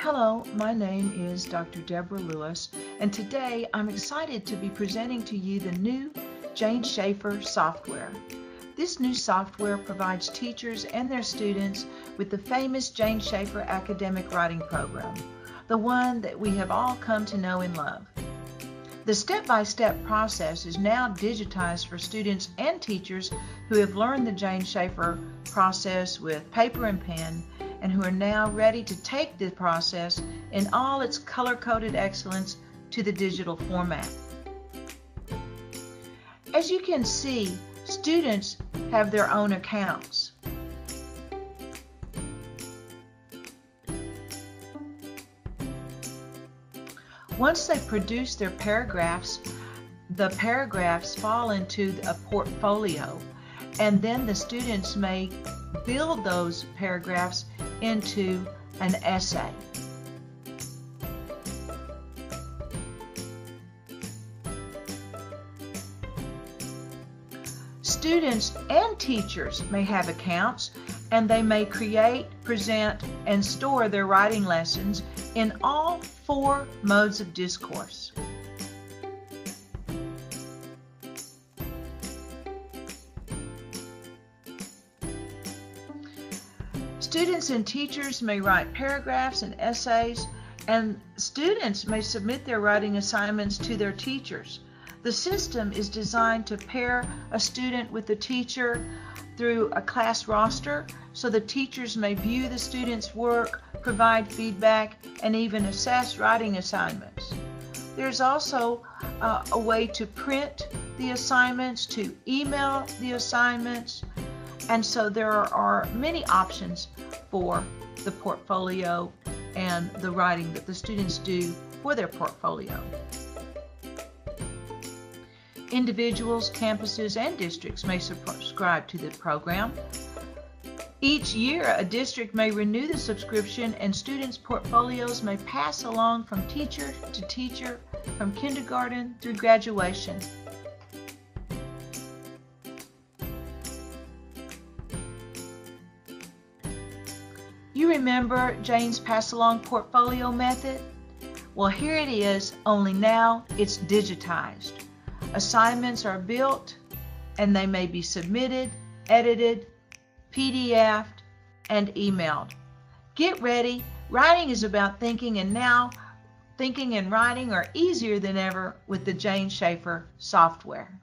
Hello, my name is Dr. Deborah Louis, and today I'm excited to be presenting to you the new Jane Schaffer software. This new software provides teachers and their students with the famous Jane Schaffer academic writing program, the one that we have all come to know and love. The step-by-step process is now digitized for students and teachers who have learned the Jane Schaffer process with paper and pen and who are now ready to take the process in all its color-coded excellence to the digital format. As you can see, students have their own accounts. Once they produce their paragraphs, the paragraphs fall into a portfolio and then the students may build those paragraphs into an essay. Students and teachers may have accounts and they may create, present, and store their writing lessons in all four modes of discourse. Students and teachers may write paragraphs and essays, and students may submit their writing assignments to their teachers. The system is designed to pair a student with the teacher through a class roster so the teachers may view the student's work, provide feedback, and even assess writing assignments. There's also uh, a way to print the assignments, to email the assignments, and so there are many options for the portfolio and the writing that the students do for their portfolio. Individuals, campuses, and districts may subscribe to the program. Each year, a district may renew the subscription and students' portfolios may pass along from teacher to teacher from kindergarten through graduation. You remember Jane's pass along portfolio method? Well, here it is, only now it's digitized. Assignments are built and they may be submitted, edited, PDF'd, and emailed. Get ready. Writing is about thinking, and now thinking and writing are easier than ever with the Jane Schaffer software.